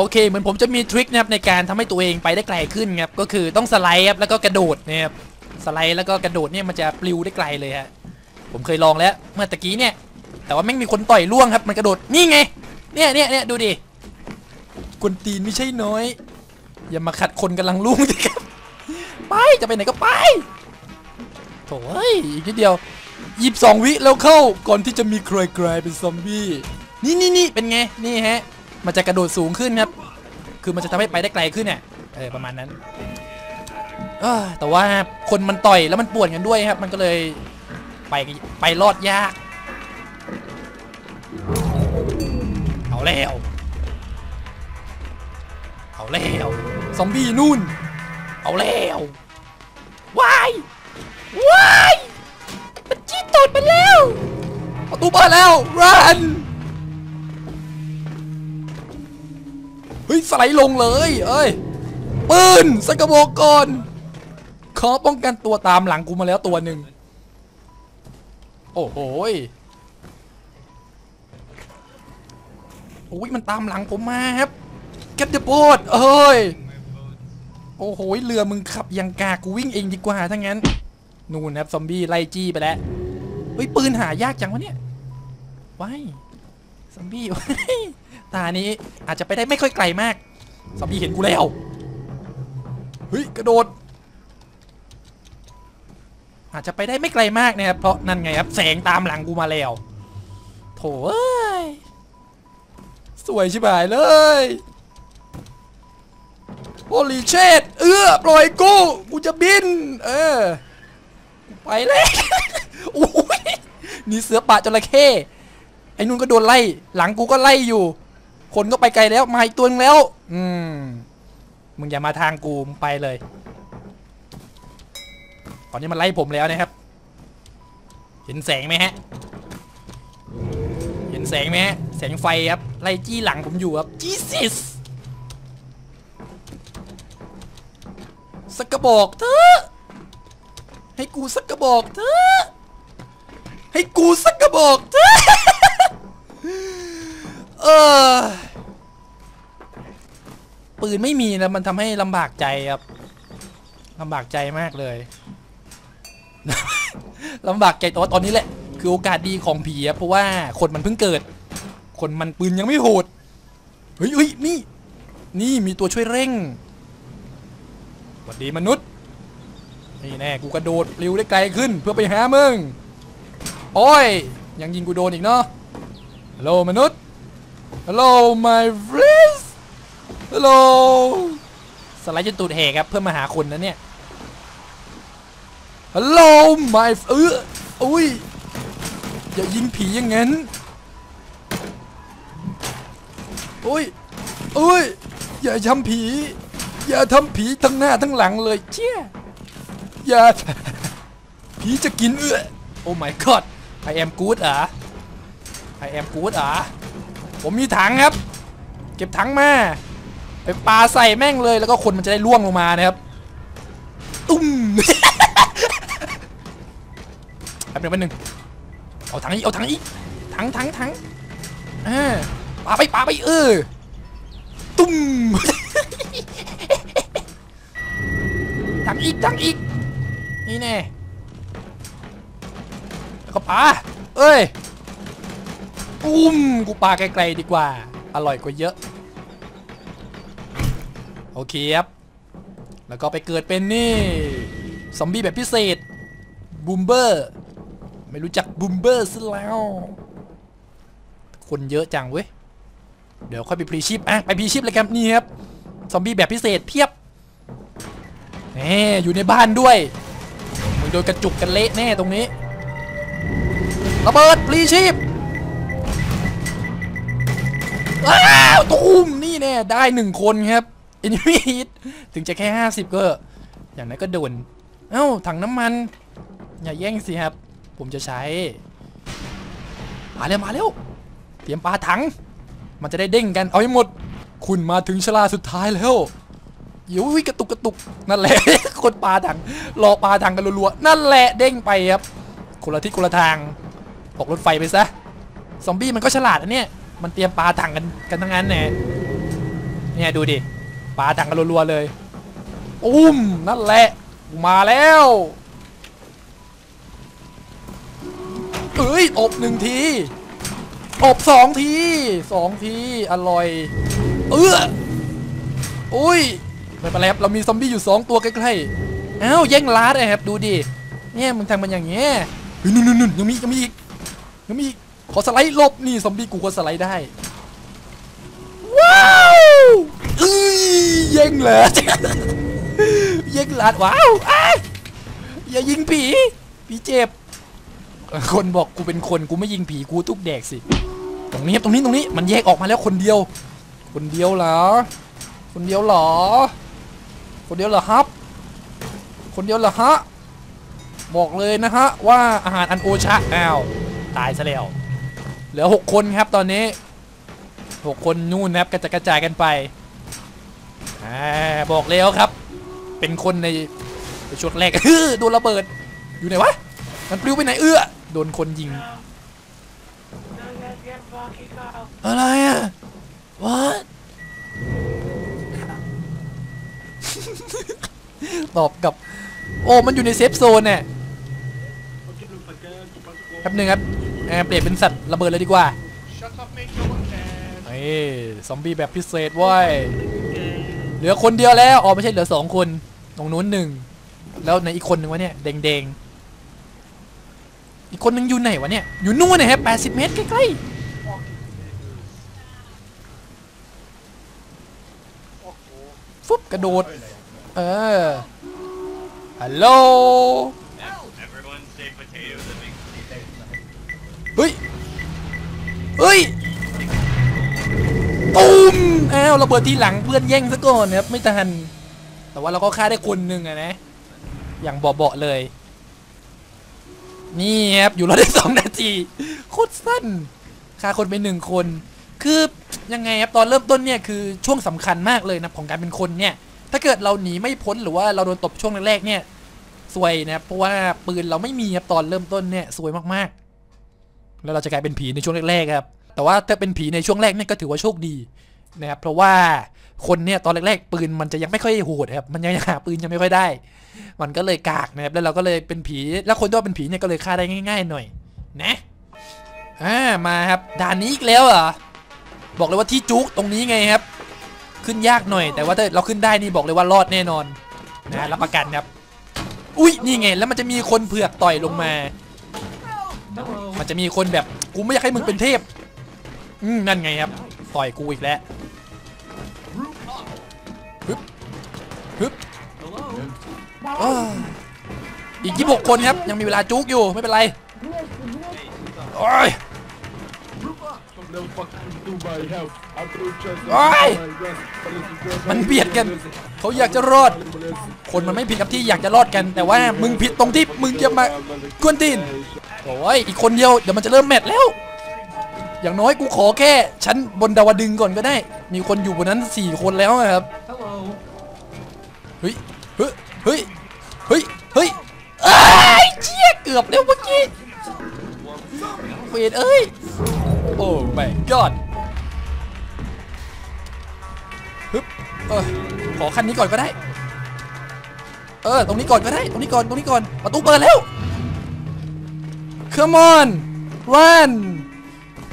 โอเคเหมือนผมจะมีทริคนะครับในการทำให้ตัวเองไปได้ไกลขึ้นครับก็คือต้องสไลด์ครับแล้วก็กระโดดนะครับสไลด์แล้วก็กระโดดเนี่ยมันจะปลิวได้ไกลเลยฮะผมเคยลองแล้วเมื่อตะกี้เนี่ยแต่ว่าแม่งมีคนต่อยล่วงครับมันกระโดดนี่ไงเนี่ยเนี่ยเนี่ยดูดิกวนตีนไม่ใช่น้อย อย่ามาขัดคนกำลังลุ่งสิครับไปจะไปไหนก็ไปโถ่อ้ยอีกนิดเดียวยีบสองวิแล้วเข้าก่อนที่จะมีใครกลายเป็นซอมบี้นี่นี่นี่เป็นไงนี่ฮะ มันจะกระโดดสูงขึ้นครับ คือมันจะทำให้ไปได้ไกลขึ้นเนี่ยเออประมาณนั้นเออแต่ว่าคนมันต่อยแล้วมันป่วนกันด้วยครับ มันก็เลยไปไปรอดยาก เอาแล้ว เอาแล้วซอมบี้นู่น เอาแล้ววายวายมันจี้ตูดไปแล้วประตูเปิดแล้วรัน ฮ้ยสไลด์ลงเลยเอ้ยปืนสกบอกก่อนขอป้องกันตัวตามหลังกูมาแล้วตัวหนึ่งโอ้โหยโอ้ยมันตามหลังผมมาครับแกตเดอะโบดเอ้ยโอ้โหเรือมึงขับยังกากูวิ่งเองดีกว่าถ้างั้นนู่นครับซอมบี้ไล่จี้ไปแล้วเฮ้ยปืนหายากจังวะเนี่ยว้ายซอมบี้ ตานี้อาจจะไปได้ไม่ค่อยไกลมากซอมบี้เห็นกูแล้วเฮ้ยกระโดด อาจจะไปได้ไม่ไกลมากนะครับเพราะนั่นไงครับแสงตามหลังกูมาแล้วโถเอ้ยสวยชิบหายเลยโอลีเชดเอื้อปล่อยกูกูจะบิน เออไปเลยโอ้ยนี่เสือป่าจระเข้ไอ้นุ่นก็โดนไล่ หลังกูก็ไล่อยู่ คนก็ไปไกลแล้ว มาอีกตัวนึงแล้ว อืม มึงอย่ามาทางกูมึงไปเลย ตอนนี้มันไล่ผมแล้วนะครับ เห็นแสงไหมฮะ เห็นแสงไหมฮะ แสงไฟครับ ไล่จี้หลังผมอยู่ครับจีซิสสักกระบอกเถอะให้กูสักกระบอกเถอะให้กูสักกระบอกเถอะ เออ ปืนไม่มีนะมันทำให้ลำบากใจครับลำบากใจมากเลยลำบากใจแต่ว่าตอนนี้แหละ คือโอกาสดีของผีอะเพราะว่าคนมันเพิ่งเกิด คนมันปืนยังไม่โหดเฮ้ยเฮ้ยนี่ นี่มีตัวช่วยเร่งสวัสดีมนุษย์ นี่แน่กูกระโดดเร็วได้ไกลขึ้น เพื่อไปหามึง โอ้ย ยังยิงกูโดนอีกเนาะฮัลโหลมนุษย์ ฮัลโหล my friends ฮัลโหลสไลด์จนตูดแหกครับเพื่อมาหาคนนะเนี่ยฮัลโหล my เอออุ้ยอย่ายิงผีอย่างงั้นอุ้ยอุ้ยอย่าทำผี อย่าทำผีทั้งหน้าทั้งหลังเลยเชี่ยอย่าผีจะกินเอื้อโอ้ my god I am good อะ I am good อะ ผมมีถังครับ เก็บถังมา ไปปาใส่แม่งเลยแล้วก็คนมันจะได้ล่วงลงมานะครับ ตุ้มแป๊บนึงแป๊บนึงเอาถังอีกเอาถังอีกถังถังถังอ่าปาไปปาไปเออ ตุ้มถังอีกถังอีก นี่แน่แล้วก็ปาเอ้ย อุ้มกูปาไกลๆดีกว่า อร่อยกว่าเยอะ โอเคครับ แล้วก็ไปเกิดเป็นนี่ซอมบี้แบบพิเศษบูมเบอร์ไม่รู้จักบูมเบอร์ซะแล้ว คนเยอะจังเว้ย เดี๋ยวค่อยไปพรีชีพอะไปพรีชีพเลยครับนี่ครับซอมบี้แบบพิเศษเพียบแหมอยู่ในบ้านด้วยมึงโดนกระจุกกันเละแน่ตรงนี้ระเบิดพรีชีพ ว้าวตูมนี่แน่ได้หนึ่งคนครับอินฟิตถึงจะแค่ 50 ก็ อย่างนั้นก็โดน เอ้า ถังน้ำมัน อย่าแย่งสิครับ ผมจะใช้ มาเร็ว มาเร็ว เตรียมปลาถัง มันจะได้เด้งกัน เอาให้หมด คุณมาถึงชลาสุดท้ายแล้วอยู่ยกระตุกกระตุก นั่นแหละ คนปลาถัง รอปลาถังกันรัวๆ นั่นแหละเด้งไปครับ คนละทิศคนละทางตกรถไฟไปซะ ซอมบี้มันก็ฉลาดนะเนี่ย มันเตรียมปลาถังกันกันทั้งนั้นแน่นเนี่ยดูดิปลาถังกันรัวๆเลยอุ้มนั่นแหละมาแล้วเอ้ยอบหนึ่งทีอบสองทีสองทีอร่อย เอออุ้ยไม่เป็นไรครับเรามีซอมบี้อยู่สองตัวใกล้ๆอ้าวแย่งลาดเลยครับดูดิเนี่ยมึงทำมันอย่างเงี้ยเฮ้ยนู่นนู่นนู่นยังมียังมีอีกยังมีอีก ขอสไลด์ลบนี่ซอมบี้กูก็สไลด์ได้ ว้าวเอ้ยแย่งเลยแย่งหลาดว้าวอย่ายิงผีผีเจ็บ คนบอกกูเป็นคนกูไม่ยิงผีกูทุกแดกสิ ตรงนี้ตรงนี้ตรงนี้มันแยกออกมาแล้วคนเดียว คนเดียวเหรอ คนเดียวเหรอ คนเดียวเหรอครับ คนเดียวเหรอฮะบอกเลยนะฮะว่าอาหารอันโอชะอ้าวตายซะแล้ว เหลือหกคนครับตอนนี้หกคนนู่นนะครับกระจายกระจายกันไปอบอกแล้วครับ เป็นคนในช่วงแรกโดนระเบิด อยู่ไหนวะ มันปลิวไปไหนเอื้อโดนคนยิง อะไรอะ what ตอบกับ โอ้ มันอยู่ในเซฟโซนเนี่ยแป๊บหนึ่งครับ แอบเปลี่ยนเป็นสัตว์ระเบิดเลยดีกว่าเอ้ยซอมบี้แบบพิเศษว้ยเหลือคนเดียวแล้ว อ๋อไม่ใช่เหลือสองคน ตรงนู้นหนึ่ง แล้วในอีกคนหนึ่งวะเนี่ยแดงๆ อีกคนหนึ่งอยู่ไหนวะเนี่ย อยู่นู่นนะฮะ80เมตรใกล้ๆฟุบกระโดด เออ ฮัลโหล ฮ้ย เฮ้ยตูมอ้าวระเบิดที่หลังเพื่อนแย่งซะก่อนนะครับไม่ทัน แต่ว่าเราก็ฆ่าได้คนหนึ่งอะนะ อย่างเบาๆเลย นี่ครับอยู่รอดได้สองนาทีโคตรสั้นฆ่าคนไปหนึ่งคน คือยังไงครับตอนเริ่มต้นเนี่ยคือช่วงสำคัญมากเลยนะของการเป็นคนเนี่ย ถ้าเกิดเราหนีไม่พ้นหรือว่าเราโดนตบช่วงแรกๆเนี่ยซวยนะครับเพราะว่าปืนเราไม่มีครับตอนเริ่มต้นเนี่ยซวยมากๆ แล้วเราจะกลายเป็นผีในช่วงแรกๆครับแต่ว่าถ้าเป็นผีในช่วงแรกนี่ก็ถือว่าโชคดีนะครับเพราะว่าคนเนี่ยตอนแรกๆ ปืนมันจะยังไม่ค่อยโหดครับมันยังหาปืนยังไม่ค่อยได้ มันก็เลยกากนะครับแล้วเราก็เลยเป็นผีแล้วคนที่ว่าเป็นผีเนี่ยก็เลยฆ่าได้ง่าย ๆ หน่อย นะอ่ามาครับด่านนี้อีกแล้วเหรอบอกเลยว่าที่จุกตรงนี้ไงครับ ขึ้นยากหน่อย แต่ว่าถ้าเราขึ้นได้นี่บอกเลยว่ารอดแน่นอนนะรับประกันครับ อุ้ยนี่ไงแล้วมันจะมีคนเผือกต่อยลงมา มันจะมีคนแบบกูไม่อยากให้มึงเป็นเทพอืมนั่นไงครับต่อยกูอีกแล้วฮึบฮึบอ้ออีก26คนครับ ยังมีเวลาจุกอยู่ไม่เป็นไรโอ้ยมันเบียดกัน เขาอยากจะรอด คนมันไม่ผิดครับที่อยากจะรอดกัน แต่ว่ามึงผิดตรงที่มึงจะมากวนตีน โอ้ยอีกคนเดียวเดี๋ยวมันจะเริ่มแมตช์แล้ว อย่างน้อยกูขอแค่ชั้นบนดาวดึงก่อนก็ได้ มีคนอยู่บนนั้นสี่คนแล้วนะครับเฮ้ยเฮ้ยเฮ้ยเฮ้ยเฮ้ยเอ้ยเชี่ยเกือบแล้วเมื่อกี้เวทเอ้ยโอ้ my god ฮึบเออขอคันนี้ก่อนก็ได้ เออ ตรงนี้ก่อนก็ได้ ตรงนี้ก่อน ตรงนี้ก่อน ประตูเปิดแล้ว Come on run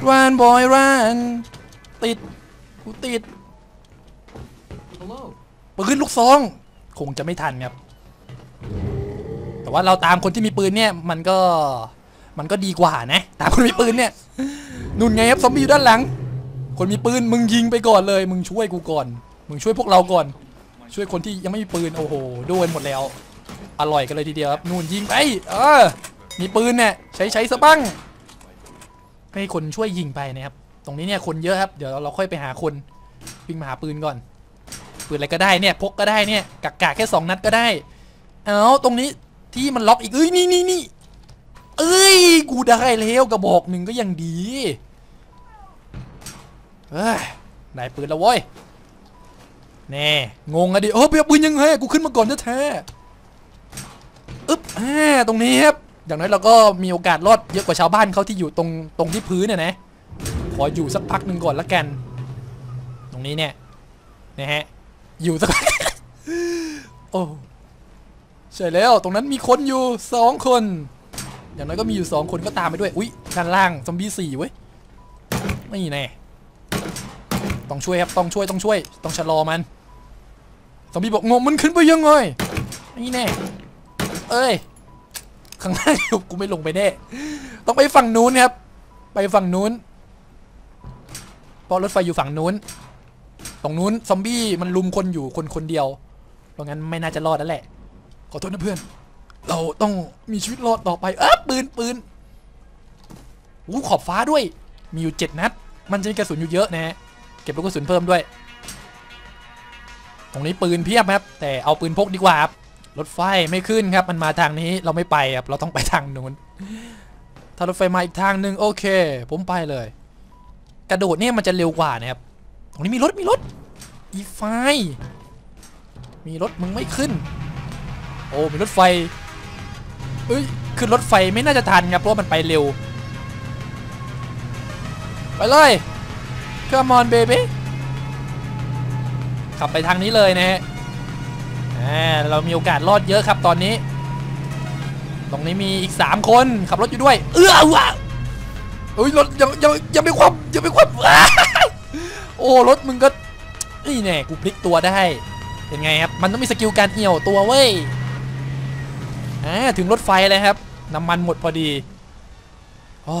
run boy run ติด กูติดปืนลูกซอง คงจะไม่ทันครับ แต่ว่าเราตามคนที่มีปืนเนี่ย มันก็ มันก็ดีกว่านะ ตามคนมีปืนเนี่ย นุ่นไงครับซอมบี้อยู่ด้านหลัง คนมีปืนมึงยิงไปก่อนเลย มึงช่วยกูก่อน มึงช่วยพวกเราก่อน ช่วยคนที่ยังไม่มีปืน โอ้โห โดนหมดแล้ว อร่อยกันเลยทีเดียวครับนู่นยิงไป เออ มีปืนเนี่ยใช้ใช้ซะบ้างให้คนช่วยยิงไปนะครับ ตรงนี้เนี่ยคนเยอะครับ เดี๋ยวเราค่อยไปหาคนวิ่งมาหาปืนก่อน ปืนอะไรก็ได้เนี่ยพกก็ได้เนี่ยกักกะแค่สองนัดก็ได้ เอาตรงนี้ที่มันล็อกอีกเอ้ยนี่นี่นี่เอ้ยกูได้แล้วกระบอกหนึ่งก็ยังดีเฮ้ยได้ปืนแล้วเว้ยแน่งงอะดิเออเปียปืนยังไงกูขึ้นมาก่อนแท้ๆอึ๊บอ่าตรงนี้ครับ อย่างน้อยเราก็มีโอกาสรอดเยอะกว่าชาวบ้านเขาที่อยู่ตรงตรงที่พื้นเนี่ยนะขออยู่สักพักหนึ่งก่อนละกัน ตรงนี้เนี่ยนะฮะอยู่สักโอ้ใช่แล้วตรงนั้นมีคนอยู่สองคน อย่างน้อยก็มีอยู่สองคนก็ตามไปด้วย อุ๊ยด้านล่างซอมบี้สี่เว้ยไม่แน่ต้องช่วยครับต้องช่วยต้องช่วย ต้องชะลอมันซอมบี้บอกงงมันขึ้นไปยังไงนี่แน่เอ้ย ข้างล่างอยู่กูไม่ลงไปแน่ ต้องไปฝั่งนู้นครับ ไปฝั่งนู้นเพราะรถไฟอยู่ฝั่งนู้น ตรงนู้นซอมบี้มันลุมคนอยู่คนคนเดียว เพราะงั้นไม่น่าจะรอดแล้วแหละ ขอโทษนะเพื่อน เราต้องมีชีวิตรอดต่อไป เอ๊ะปืนปืนอู้ขอบฟ้าด้วย มีอยู่เจ็ดนัด มันจะมีกระสุนอยู่เยอะนะฮะ เก็บลูกกระสุนเพิ่มด้วย ตรงนี้ปืนเพียบครับ แต่เอาปืนพกดีกว่าครับ รถไฟไม่ขึ้นครับ มันมาทางนี้เราไม่ไปครับ เราต้องไปทางนู้น ถ้ารถไฟมาอีกทางหนึ่งโอเค ผมไปเลย กระโดดเนี่ยมันจะเร็วกว่านะครับ ตรงนี้มีรถมีรถ อีไฟ มีรถมึงไม่ขึ้น โอ้มีรถไฟ เอ้ยขึ้นรถไฟไม่น่าจะทันครับเพราะมันไปเร็ว ไปเลย Come on baby ขับไปทางนี้เลยนะฮะอ่า เรามีโอกาสรอดเยอะครับตอนนี้ ตรงนี้มีอีก 3 คนขับรถอยู่ด้วย เอื้อว่ะเฮ้ยรถยังยังยังไม่คว่ำยังไม่คว่ำโอ้รถมึงก็นี่แน่กูพลิกตัวได้ เป็นไงครับ มันต้องมีสกิลการเหี่ยวตัวเว้ยอ่าถึงรถไฟเลยครับ น้ำมันหมดพอดีโอ้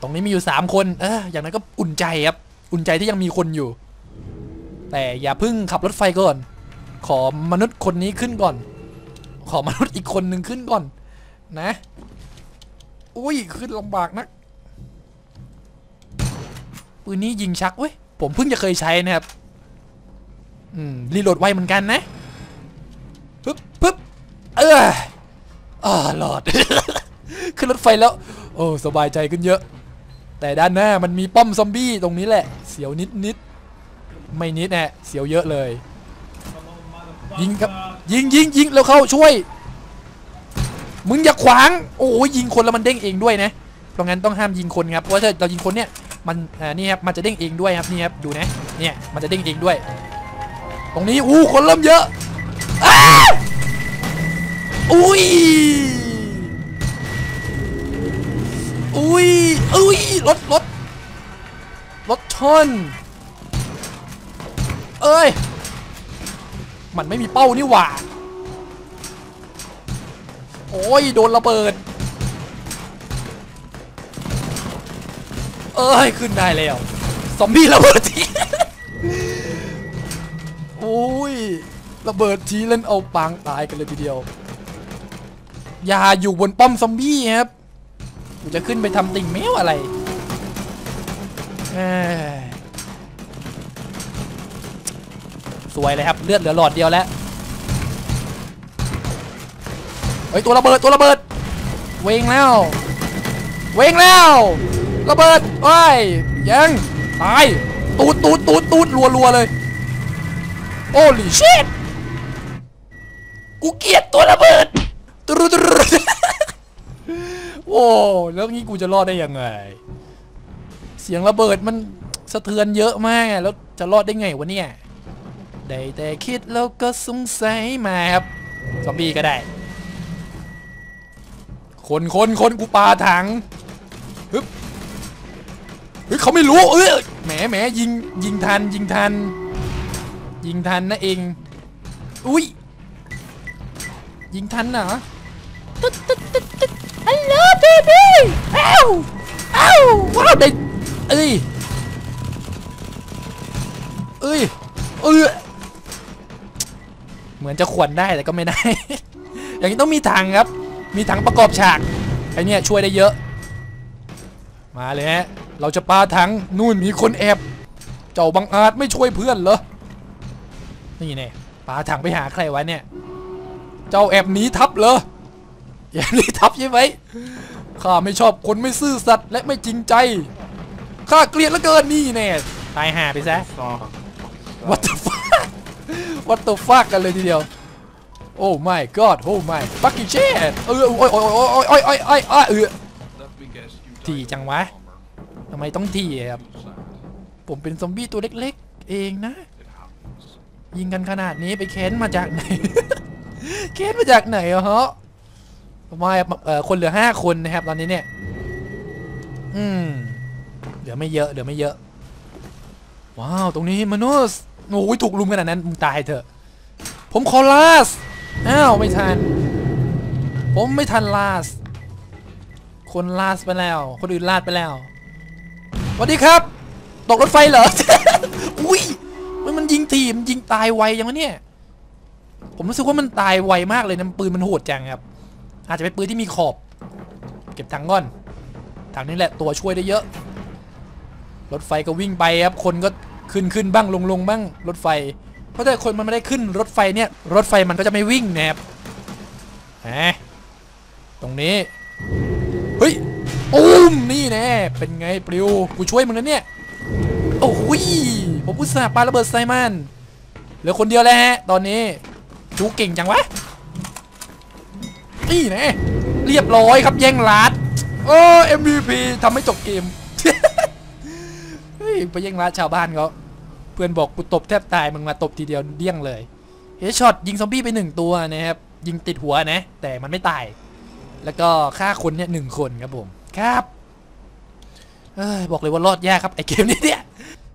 ตรงนี้มีอยู่ 3 คน เอออย่างนั้นก็อุ่นใจครับ อุ่นใจที่ยังมีคนอยู่ แต่อย่าพึ่งขับรถไฟก่อน ขอมนุษย์คนนี้ขึ้นก่อน ขอมนุษย์อีกคนหนึ่งขึ้นก่อน นะ อุ้ยขึ้นลำบากนักปืนนี้ยิงชักเว้ยผมเพิ่งจะเคยใช้นะครับ อืมรีโหลดไวเหมือนกันนะปึ๊บปึ๊บเอออ่ารอด ขึ้นรถไฟแล้ว โอ้ สบายใจขึ้นเยอะ แต่ด้านหน้ามันมีป้อมซอมบี้ตรงนี้แหละ เสียวนิดนิด ไม่นิดแน่เสียวเยอะเลย ยิงครับ ยิงยิงยิงแล้วเข้าช่วย มึงอย่าขวาง โอ้ยยิงคนแล้วมันเด้งเองด้วยนะ เพราะงั้นต้องห้ามยิงคนครับ เพราะถ้าเรายิงคนเนี่ย มันอ่านี่ครับ มันจะเด้งเองด้วยครับ นี่ครับ ดูนะ เนี่ย มันจะเด้งเองด้วย ตรงนี้ อู้คนเริ่มเยอะอ้าอุ้ย อุ้ย อุ้ย รถรถรถชน เอ้ย มันไม่มีเป้านี่หว่า โอ้ย โดนระเบิด เอ้ย ขึ้นได้แล้ว ซอมบี้ระเบิดทีโอ้ย ระเบิดทีเล่นเอาปางตายกันเลยทีเดียว อย่าอยู่บนป้อมซอมบี้ครับจะขึ้นไปทำติ่งแมวอะไรเอ้ย วยเลยครับเลือดเหลือหลอดเดียวแล้วเฮ้ยตัวระเบิดตัวระเบิด เวงแล้ว เวงแล้วระเบิดเอ้ยยังตายตูดตูดตูดตูดรัวรัวๆเลยโอ้ลิชิตกูเกลียดตัวระเบิดตรุตรุโอ้แล้วงี้กูจะรอดได้ยังไง เสียงระเบิดมันสะเทือนเยอะมากอะแล้วจะรอดได้ไงวะเนี่ย ได้แต่คิดแล้วก็สงสัยมาครับ ซอมบี้ก็ได้ คนคนคนกูปาถังฮึบเฮ้ยเขาไม่รู้เอ้ยแหมแหมยิงยิงทันยิงทัน ยิงทันนะเอง อุ้ยยิงทันเหรอตึ๊ดตึ๊ดตึ๊ดตึ๊ดฮัลโหลเบบี้อ้าวอ้าวว้าวได้เอ้ยเอ้ยเอ้ย เหมือนจะขวนได้แต่ก็ไม่ได้ อย่างนี้ต้องมีถังครับ มีถังประกอบฉากไอเนี่ยช่วยได้เยอะ มาเลยฮะเราจะปาถังนู่นมีคนแอบเจ้าบังอาจไม่ช่วยเพื่อนเหรอนี่แน่ปาถังไปหาใครวะเนี่ย เจ้าแอบหนีทับเหรออย่าหนีทับใช่ไหมข้าไม่ชอบคนไม่ซื่อสัตย์และไม่จริงใจข้าเกลียดเหลือเกินนี่แน่ตายหาไปซะ What the f What the fuck กันเลยทีเดียว Oh my god Oh my fucking shit เออโอ้ยโอ้ยโอ้ยโอ้ยโอ้ยโอ้ยโอ้ยโอ้ยเออ Let me guess, you Thì died chẳng in quá. bomber. ทำไมต้องทีครับ ผมเป็นซอมบี้ตัวเล็กๆ เองนะ ยิงกันขนาดนี้ไปเค้นมาจากไหน เค้นมาจากไหนอะฮะทำไมเออคนเหลือห้าคนนะครับตอนนี้เนี่ย อืมเหลือไม่เยอะเหลือไม่เยอะ ว้าว ตรงนี้มนุษย์ โอ้ยถูกลุมขนาดนั้นมึงตายเถอะ ผมขอลาสอ้าวไม่ทัน ผมไม่ทันลาส คนลาสไปแล้ว คนอื่นลาดไปแล้วสวัสดีครับ ตกรถไฟเหรอ อุ้ยมันมันยิงทีมยิงตายไวยังวะเนี่ย ผมรู้สึกว่ามันตายไวมากเลยนะปืนมันโหดจังครับ อาจจะเป็นปืนที่มีขอบ เก็บถังก่อนถังนี้แหละตัวช่วยได้เยอะรถไฟก็วิ่งไปครับ คนก็ ขึ้นขึ้นบ้างลงลงบ้างรถไฟ เพราะถ้าคนมันไม่ได้ขึ้นรถไฟเนี่ยรถไฟมันก็จะไม่วิ่งนะครับแหมตรงนี้เฮ้ยอุ้มนี่แน่เป็นไงปลิวกูช่วยมึงนะเนี่ยโอ้ยผมอุตส่าห์ปาระเบิดไซมันเหลือคนเดียวแล้วฮะตอนนี้จูเก่งจังวะนี่แน่เรียบร้อยครับแย่งลัดโอ้ MVP ทำให้จบเกม ไปแย่งลัดชาวบ้านเขาเพื่อนบอกกูตบแทบตายมึงมาตบทีเดียวเดี้ยงเลยเฮดช็อตยิงซอมบี้ไปหนึ่งตัวนะครับยิงติดหัวนะ แต่มันไม่ตาย แล้วก็ฆ่าคนเนี่ยหนึ่งคนครับผมครับอบอกเลยว่ารอดยากครับไอเกมนี้เนี่ย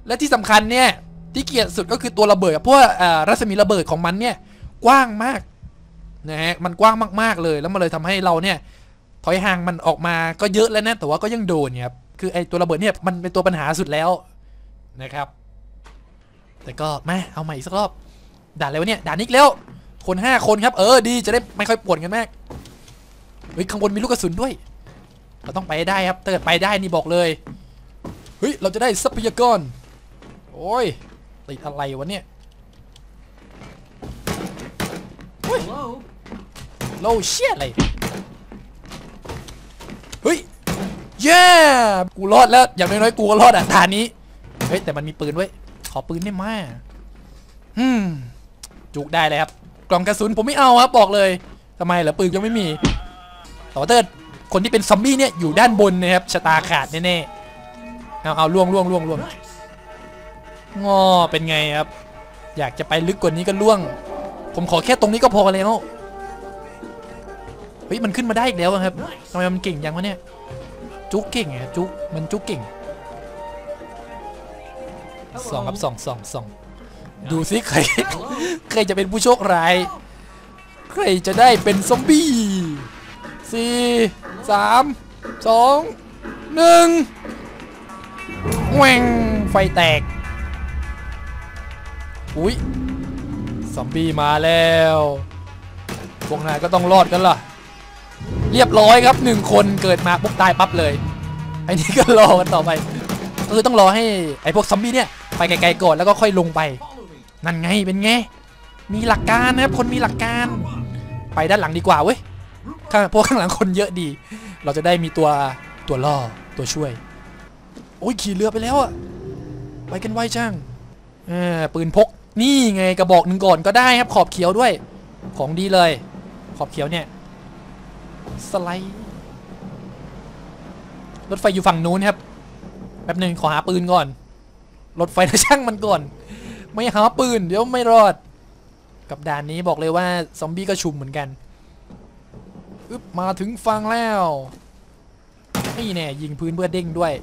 และที่สำคัญเนี่ยที่เกลียดสุดก็คือตัวระเบิดเพราะว่ารัศมีระเบิดของมันเนี่ยกว้างมากนะฮะมันกว้างมากๆเลย แล้วมันเลยทำให้เราเนี่ยถอยห่างมันออกมาก็เยอะแล้วนะแต่ว่าก็ยังโดนครับคือไอตัวระเบิดเนี่ยมันเป็นตัวปัญหาสุดแล้ว นะครับ แต่ก็มาเอาใหม่อีกสักรอบ ด่านอะไรวะเนี่ย ด่านนี้อีกแล้ว คนห้าคนครับ เออดีจะได้ไม่ค่อยปวดกันมาก เฮ้ยข้างบนมีลูกกระสุนด้วย เราต้องไปได้ครับถ้าเกิดไปได้นี่บอกเลย เฮ้ยเราจะได้ทรัพยากร โอ้ยติดอะไรวะเนี่ย Hello? โลเชียอะไร เฮ้ย เย้ กูรอดแล้ว อย่างน้อยๆ กูก็รอดอะฐานนี้ เฮ้ยแต่มันมีปืนไว้ขอปืนได้ไหมอืมจุกได้เลยครับ กล่องกระสุนผมไม่เอาครับบอกเลยทำไมเหรอปืนยังไม่มีต่ว่าถ้าเกิดคนที่เป็นซอมบี้เนี่ยอยู่ด้านบนนะครับชะตาขาดแน่ๆเอาเอาล่วงล่วงล่วงล่วงงอเป็นไงครับ อยากจะไปลึกกว่านี้ก็ล่วง ผมขอแค่ตรงนี้ก็พอแล้วเฮ้ยมันขึ้นมาได้อีกแล้วครับทำไมมันเก่งยังวะเนี่ยจุกเก่งอะจุกมันจุกเก่ง สองครับสองสองสองดูซิใครใครจะเป็นผู้โชคร้าย ใครจะได้เป็นซอมบี้สี่สามสองหนึ่งแหวงไฟแตก อุ้ยซอมบี้มาแล้วพวกนายก็ต้องรอดกันล่ะ เรียบร้อยครับหนึ่งคนเกิดมาปุ๊บตายปั๊บเลยไอ้นี่ก็รอกันต่อไปก็คือต้องรอให้ไอ้พวกซอมบี้เนี่ย ไปไกลๆก่อนแล้วก็ค่อยลงไป นั่นไงเป็นไง มีหลักการนะครับคนมีหลักการ ไปด้านหลังดีกว่าเว้ยข้างพราะข้างหลังคนเยอะดี เราจะได้มีตัวตัวล่อตัวช่วย โอ้ยขี่เรือไปแล้วอะไปกันไวจังเออปืนพก นี่ไงกระบอกหนึ่งก่อนก็ได้ครับขอบเขียวด้วย ของดีเลย ขอบเขียวเนี่ยสไลด์รถไฟอยู่ฝั่งนู้นครับแป๊บหนึ่งขอหาปืนก่อน รถไฟนะช่างมันก่อน ไม่หาปืน เดี๋ยวไม่รอด กับด่านนี้บอกเลยว่าซอมบี้ก็ชุมเหมือนกันอึบมาถึงฟังแล้วนี่แน่ยิงพื้นเพื่อเด้งด้วย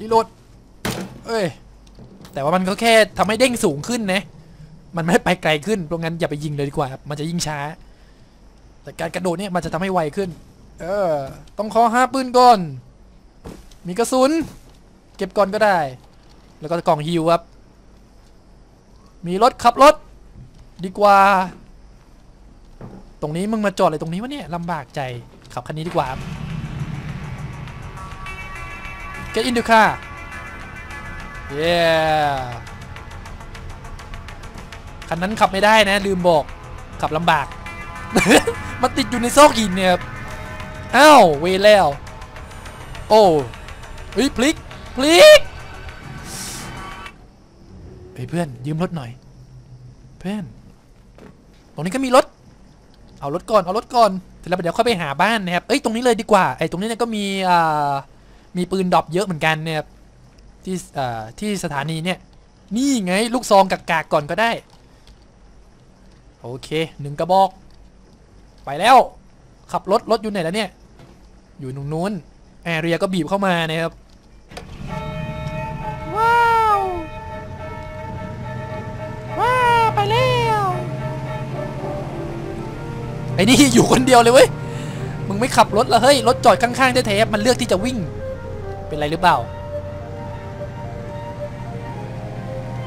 รีโหลดเอ้ย แต่ว่ามันก็แค่ทำให้เด้งสูงขึ้นนะ มันไม่ได้ไปไกลขึ้นเพราะงั้นอย่าไปยิงเลยดีกว่า มันจะยิงช้า แต่การกระโดดเนี่ยมันจะทำให้ไวขึ้น เออ ต้องขอหาปืนก่อน มีกระสุน ก็บก่อนก็ได้ แล้วก็กล่องฮิวครับ มีรถขับรถ ดีกว่า ตรงนี้มึงมาจอดอะไรตรงนี้วะเนี่ยลำบากใจขับคันนี้ดีกว่าครับ Get in the car yeah คันนั้นขับไม่ได้นะ ลืมบอกขับลำบากมันติดอยู่ในซอกหินเนี่ยครับอ้าวเวแล้ว โอ้เฮ้ยพลิก พลิกเฮ้ยเพื่อนยืมรถหน่อย เพื่อน ตรงนี้ก็มีรถ เอารถก่อนเอารถก่อนเสร็จแล้วเดี๋ยวค่อยไปหาบ้านนะครับ เอ้ยตรงนี้เลยดีกว่าไอ้ตรงนี้เนี่ยก็มีอ่ามีปืน drop เยอะเหมือนกันเนี่ยครับที่อ่าที่สถานีเนี่ย นี่ไงลูกซองกากๆก่อนก็ได้ โอเคหนึ่งกระบอก ไปแล้ว ขับรถรถอยู่ไหนแล้วเนี่ย อยู่ตรงนู้น area ก็บีบเข้ามานะครับ อ้นี่อยู่คนเดียวเลยเว้ย มึงไม่ขับรถละเฮ้ย รถจอดข้างๆแท้ๆมันเลือกที่จะวิ่ง เป็นไรหรือเปล่า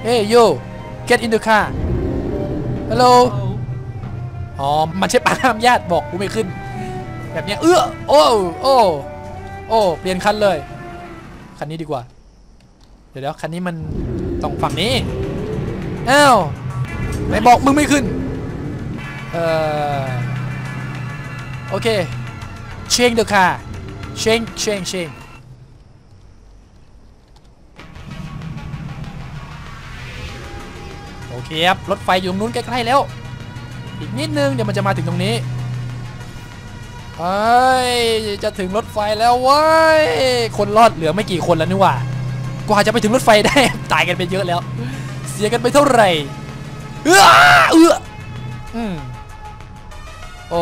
เฮ้ย yo get in the car hello อ๋อ มันใช่ปากห้ามญาติบอกกูไม่ขึ้น แบบเนี้ย เอื้อ โอ้ โอ้ โอ้ เปลี่ยนคันเลย คันนี้ดีกว่า เดี๋ยวเดี๋ยวคันนี้มันต้องฝั่งนี้ อ้าว ไหนบอกมึงไม่ขึ้น เอ่อ โอเค change the car change change change โอเคครับ รถไฟอยู่ตรงนู้นใกล้ๆแล้ว อีกนิดนึง เดี๋ยวมันจะมาถึงตรงนี้เอ้ย จะถึงรถไฟแล้วเว้ย คนรอดเหลือไม่กี่คนแล้วนี่ว่า กว่าจะไปถึงรถไฟได้ ตายกันไปเยอะแล้ว เสียกันไปเท่าไหร่ เออเอื้ออืมโอ้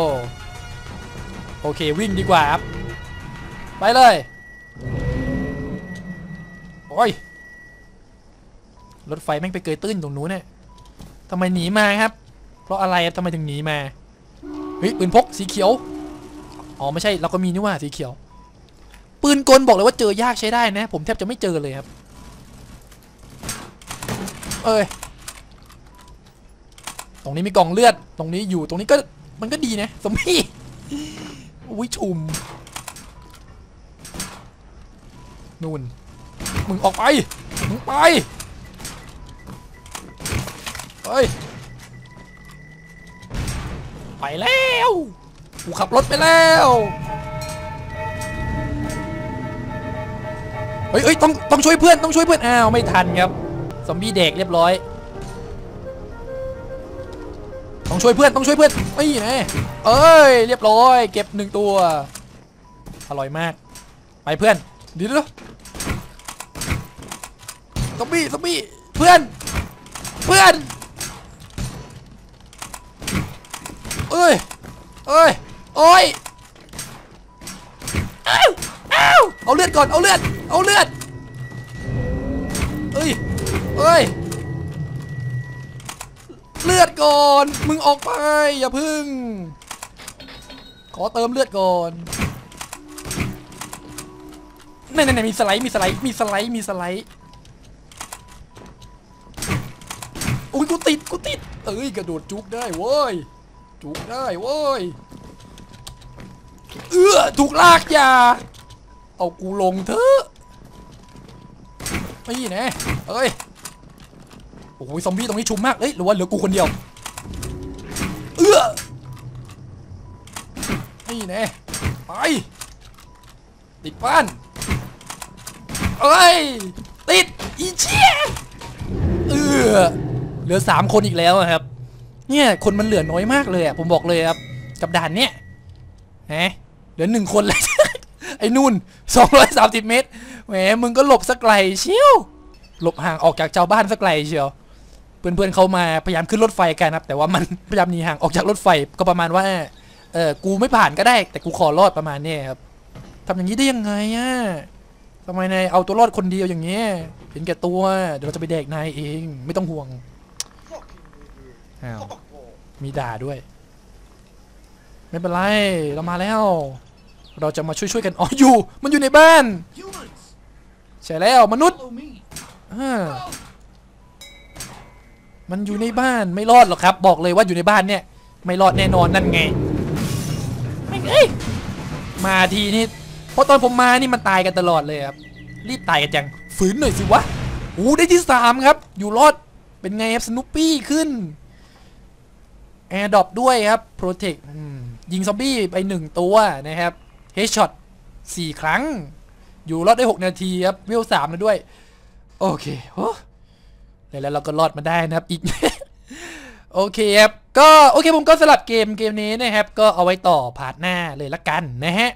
โอเควิ่งดีกว่าครับ ไปเลย โอ้ย รถไฟแม่งไปเกยตื้นตรงนู้นเนี่ยทำไมหนีมาครับ เพราะอะไรทำไมถึงหนีมา เฮ้ยปืนพกสีเขียว อ๋อไม่ใช่เราก็มีนี่ว่าสีเขียว ปืนกลบอกเลยว่าเจอยากใช้ได้นะ ผมแทบจะไม่เจอเลยครับ เอ้ย ตรงนี้มีกล่องเลือด ตรงนี้อยู่ ตรงนี้ก็มันก็ดีนะสมพี่ อุ้ยชุมนู่นมึงออกไปมึงไปเฮ้ยไปแล้วกูขับรถไปแล้วเฮ้ยเฮ้ยต้องต้องช่วยเพื่อนต้องช่วยเพื่อนอ้าวไม่ทันครับซอมบี้เด็กเรียบร้อย ต้องช่วยเพื่อนต้องช่วยเพื่อนไม่ไงเอ้ยเรียบร้อย เก็บหนึ่งตัว อร่อยมาก ไปเพื่อนดียวนะซอมบี้ซอมบี้เพื่อน เพื่อน เอ้ยเอ้ยโอ้ยอ้าวอ้าเอาเลือดก่อน เอาเลือด เอาเลือดเอ้ยเอ้ย เลือดก่อน มึงออกไป อย่าพึ่ง ขอเติมเลือดก่อนนี่นี่มีสไลด์มีสไลด์มีสไลด์มีสไลด์อุ้ยกูติดกูติดเอ้ยกระโดดจุกได้เว้ยจุกได้เว้ยเอื้อถูกลากยาเอากูลงเถอะไม่แน่เอ้ย โอ้ยซอมบี้ตรงนี้ชุมมากเอ้ยหรือว่าเหลือกูคนเดียว เอื้อนี่แน่ไปติดบ้านเอ้ยติดอีเชี่ยเออเหลือสามคนอีกแล้วครับ เนี่ยคนมันเหลือน้อยมากเลยอะผมบอกเลยครับกับด่านเนี้ยฮะเหลือหนึ่งคนเลยไอ้นู่น230เมตรแหมมึงก็หลบสักไกลเชียวหลบห่างออกจากชาวบ้านสักไกลเชียว เพื่อนๆเขามาพยายามขึ้นรถไฟกันครับแต่ว่ามันพยายามหนีห่างออกจากรถไฟก็ประมาณว่าเออกูไม่ผ่านก็ได้ แต่กูขอรอดประมาณนี้ครับทำอย่างนี้ได้ยังไงอะทำไมนายเอาตัวรอดคนเดียวอย่างเงี้ยเห็นแก่ตัว เดี๋ยวเราจะไปแดกนายเอง ไม่ต้องห่วงอ้าวมีด่าด้วย ไม่เป็นไร เรามาแล้ว เราจะมาช่วยๆกันอ๋ออยู่ มันอยู่ในบ้าน ใช่แล้วมนุษย์ follow me. อ่า มันอยู่ในบ้านไม่รอดหรอกครับ บอกเลยว่าอยู่ในบ้านเนี่ย ไม่รอดแน่นอนนั่นไงมเอ้ยมาทีนี่เพราะตอนผมมานี่มันตายกันตลอดเลยครับรีบตายกันจังฝืนหน่อยสิวะโอ้ได้ที่สามครับ อยู่รอดเป็นไงครับสนุปปี้ขึ้นแอร์ดรอปด้วยครับโปรเทคยิงซอมบี้ไปหนึ่งตัวนะครับเฮดช็อตสี่ครั้ง อยู่รอดได้6นาทีครับวิวสามแล้วด้วย โอเคโอ้ แล้วเราก็รอดมาได้นะครับอีกโอเคครับก็โอเคผมก็สลับเกมเกมนี้นะครับก็เอาไว้ต่อพาร์ทหน้าเลยละกันนะฮะ